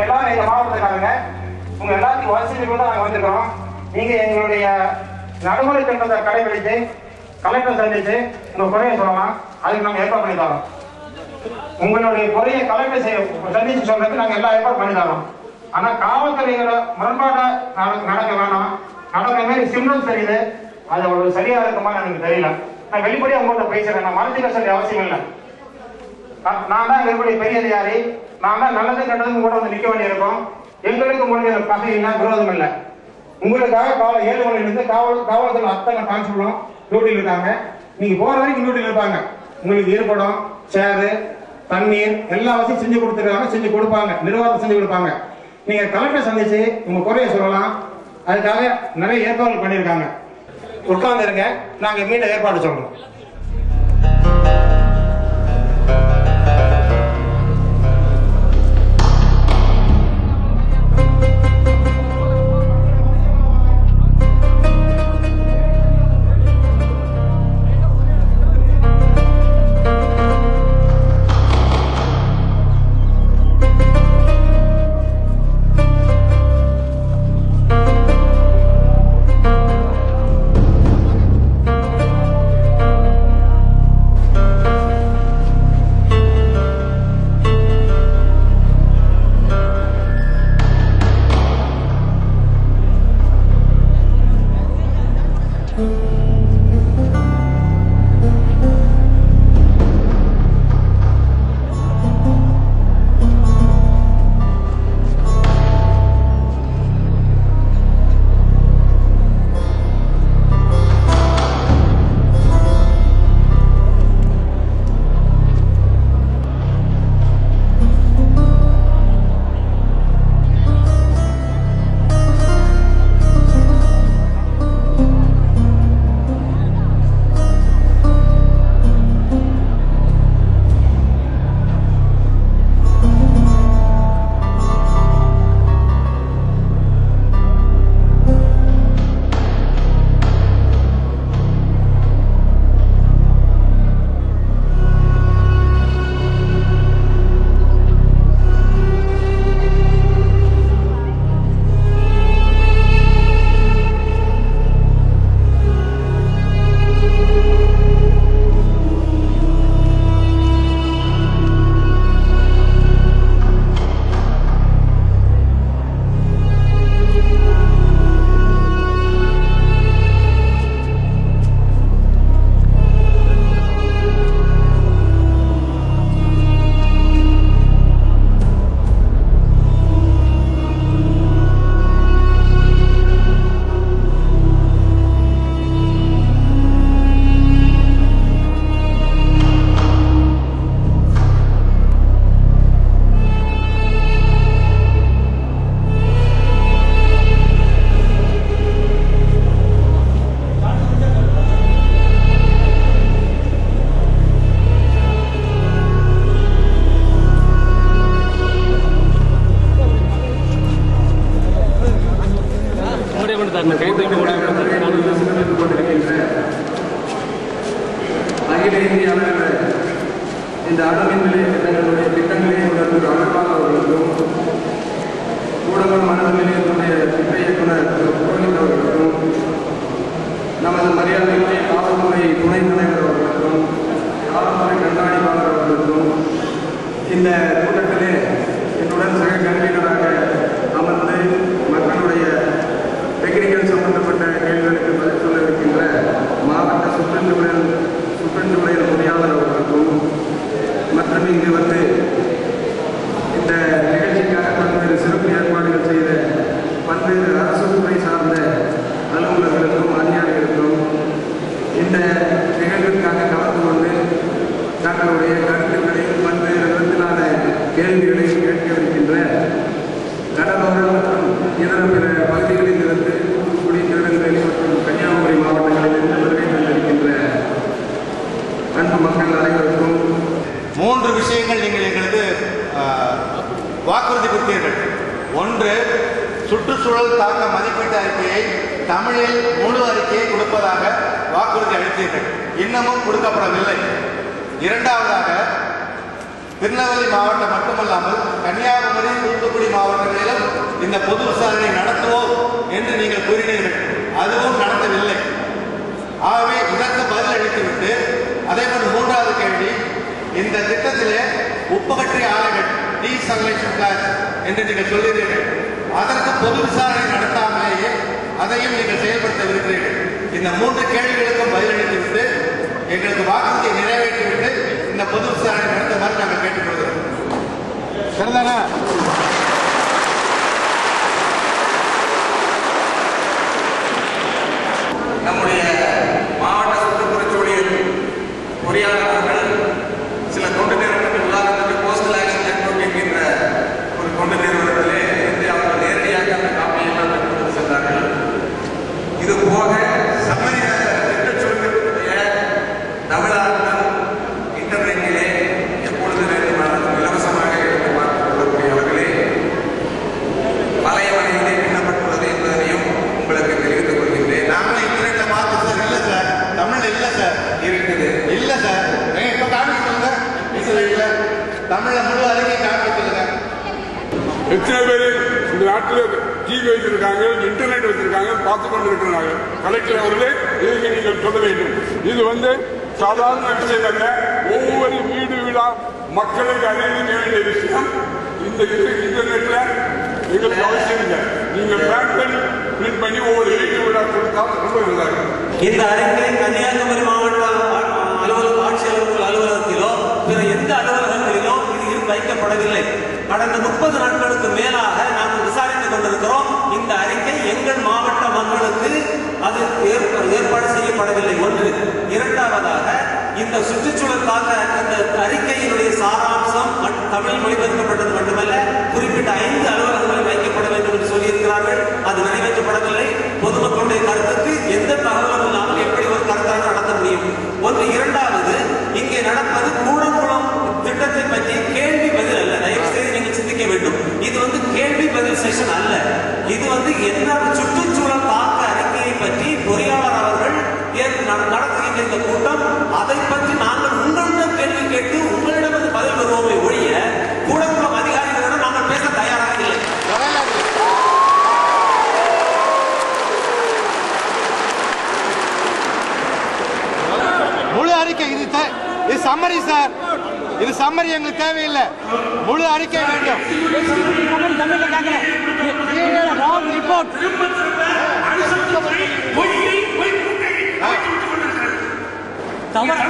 நீங்க எல்லாரும் எங்க மாவட்டத்துக்காரங்க உங்க எல்லாத்தையும் வசதி கூட நாங்க வந்திருக்கிறோம். நீங்க எங்களுடைய நடைமுறை திட்டத்தை கடைபிடித்து கலெக்டர் சந்திச்சு உங்க குறையை சொல்லலாம். அதுக்கு நாங்க ஏற்பாடு பண்ணி தரோம். உங்களுடைய குறையை கலெக்டர் செய்ய சந்திச்சு சொல்றதுக்கு நாங்க எல்லா ஏற்பாடு பண்ணி தரோம். ஆனா காவல்துறையோட முரண்பாடா நடக்க வேணாம். நடக்கிற மாதிரி சிம்டம் தெரியுது. அது அவ்வளவு சரியா இருக்குமா எனக்கு தெரியல. நான் வெளிப்படையா உங்கள்கிட்ட பேசுறேன். நான் மறைச்சிக்க வேண்டிய அவசியம் இல்லை. நான் நான் தான் எங்களுடைய பெரிய அதிகாரி. நான் தான் நல்லது கெட்டதும் கூட வந்து நிக்க வேண்டியிருக்கோம். எங்களுக்கு உங்களுடைய பகை இல்லை விரோதம் இல்லை. உங்களுக்காக காவல் ஏழு மணிலிருந்து காவல் காவல்துறை அத்தனை கான்ஸ்டபிளும் டியூட்டியில் இருக்காங்க. நீங்க போற வரைக்கும் டியூட்டியில் இருப்பாங்க. உங்களுக்கு இருப்படம் சேரு தண்ணீர் எல்லா வசதியும் செஞ்சு கொடுத்துருக்காங்க செஞ்சு கொடுப்பாங்க. நிர்வாகம் செஞ்சு கொடுப்பாங்க. நீங்க கலெக்டர் சந்திச்சு உங்க குறைய சொல்லலாம். அதுக்காக நிறைய ஏற்பாடுகள் பண்ணியிருக்காங்க. உட்கார்ந்து இருங்க. நாங்க மீண்டும் ஏற்பாடு சொல்றோம். ஓடி கொண்டு தரணும் கை தூக்கி அகில இந்திய அளவில் இந்த அணுமின் நிலைய திட்டங்களுடைய திட்டங்களை உணர்ந்து அழகாக அவர்களுக்கும் கூடங்கள் மணல் நிலையத்துடைய திட்ட இயக்குனர் திரு புரோஹித் அவர்களுக்கும் நமது மரியாதைக்குரிய காவல்துறை துணைத் தலைவர் அவர்களுக்கும் காவல்துறை கண்காணிப்பாளர் அவர்களுக்கும் இந்த கூட்டத்திலே என்னுடன் சக கல்வியினராக அமர்ந்து மக்களுடைய டெக்னிக்கல் சம்பந்தப்பட்ட கேள்விகளுக்கு பதில் சொல்ல இருக்கின்ற மாவட்ட சுற்றுச்சூழல் சுற்றுச்சூழல் பொறியாளர் அவர்களுக்கும் மற்றும் இங்கு வந்து இந்த நிகழ்ச்சிக்காக பல்வேறு சிறப்பு ஏற்பாடுகள் செய்த பல்வேறு அரசு துறை சார்ந்த அலுவலர்களுக்கும் அதிகாரிகளுக்கும் இந்த நிகழ்விற்காக கலந்து கொண்டு தங்களுடைய கருத்துக்களையும் பல்வேறு விதத்திலான கேள்விகளையும் கேட்கவிருக்கின்ற கடலோரம் மற்றும் இதர பிற பகுதிகளில் இருந்து தூத்துக்குடி திருநெல்வேலி மற்றும் கன்னியாகுமரி மாவட்டங்களில் இருந்து வருகை தந்திருக்கின்ற அன்பு மக்கள் அனைவருக்கும் மூன்று விஷயங்கள் நீங்கள் எங்களது வாக்குறுதி கொடுத்தீர்கள். ஒன்று சுற்றுச்சூழல் தாக்க மதிப்பீட்டு அறிக்கையை தமிழில் முழு அறிக்கையை கொடுப்பதாக வாக்குறுதி அளித்தீர்கள். இன்னமும் கொடுக்கப்படவில்லை. இரண்டாவதாக திருநெல்வேலி மாவட்டம் மட்டுமல்லாமல் கன்னியாகுமரி தூத்துக்குடி மாவட்டங்களிலும் இந்த பொது விசாரணை நடத்துவோம் என்று நீங்கள் கூறினீர்கள். அதுவும் நடத்தவில்லை ஆகவே இதற்கு பதில் அளித்துவிட்டு அதே போன்று மூன்றாவது கேள்வி இந்த திட்டத்திலே உப்பகற்றி ஆலைகள் டீசங்கலேஷன் பிளான் என்று நீங்கள் சொல்கிறீர்கள். அதற்கு பொது விசாரணை நடத்தாமலேயே அதையும் நீங்கள் செயல்படுத்தவிருக்கிறீர்கள் இந்த மூன்று கேள்விகளுக்கும் பதிலளித்துவிட்டு எங்களுக்கு வாக்குறுதியை நிறைவேற்றிவிட்டு இந்த பொது விசாரணை நடத்துமாறு நாங்கள் கேட்டுக்கொள்கிறோம். சரிதானா? நாட்டில் டிவி வைத்திருக்காங்க இன்டர்நெட் வைத்திருக்காங்க பார்த்து கொண்டு இருக்கிறாங்க கலெக்டர் அவர்களே இதுக்கு நீங்கள் சொல்ல வேண்டும். இது வந்து சாதாரண விஷயம் அல்ல. ஒவ்வொரு வீடு வீடா மக்களுக்கு அறிவிக்க வேண்டிய விஷயம். இந்த இது இன்டர்நெட்ல எங்களுக்கு அவசியம் இல்லை. நீங்கள் பேங்க் பிரிண்ட் பண்ணி ஒவ்வொரு வீடு வீடா கொடுத்தால் ரொம்ப நல்லா இந்த அறிக்கை கன்னியாகுமரி மாவட்ட அலுவலக ஆட்சியாளர்கள் அலுவலகத்திலோ பிற எந்த அலுவலகங்களிலோ இது வைக்கப்படவில்லை. கடந்த முப்பது நாட்களுக்கு மேலாக நாங்கள் விசாரித்துக் கொண்டிருக்கிறோம். இந்த அறிக்கை எங்கள் மாவட்ட மக்களுக்கு அது ஏற்பாடு செய்யப்படவில்லை. ஒன்று. இரண்டாவதாக இந்த சுற்றுச்சூழல் தாக்க இந்த அறிக்கையினுடைய சாராம்சம் தமிழ் மொழிபெயர்க்கப்பட்டது மட்டுமல்ல குறிப்பிட்ட ஐந்து அளவு கேள்வி அல்ல. இது வந்து என்ன சுற்றுச்சூழல் தாக்க அறிக்கையை பற்றி பொறியாளர் அவர்கள் நட- நடத்துகின்ற இந்த கூட்டம் அதை பற்றி நாங்கள் உங்களிடம் கேள்வி கேட்டு உங்களிடம் வந்து பதில் பெறுவோமே ஒழிய கூடங்குளம் அதிகாரிகளோட நாங்கள் பேச தயாராக இல்லை முழு அறிக்கை இது சார் இது சம்மரி சார் இது சம்மரி எங்களுக்கு தேவையில்லை. முழு அறிக்கை வேண்டும். தமிழ்